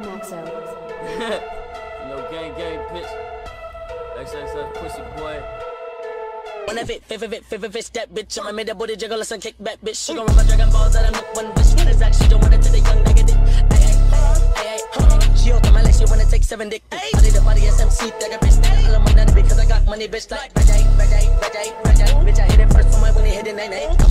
Maxo. no gang gang bitch. XXF pussy boy. One of it, favorite, favorite, fit, that bitch. I'ma make that booty jiggle, listen, kick back, bitch. She gon' mm. run my Dragon Balls out of milk one bitch. What is that? she don't want it to the young negative. Ay, ay, ay, ay, ay. She open my legs, she wanna take seven dick. Body the body SMC, that a bitch. All of my nanny because I got money, bitch. Like, red eye, red eye, red Rajay, red Rajay. Bitch, I hit it first for my when he hit it, nay, nay.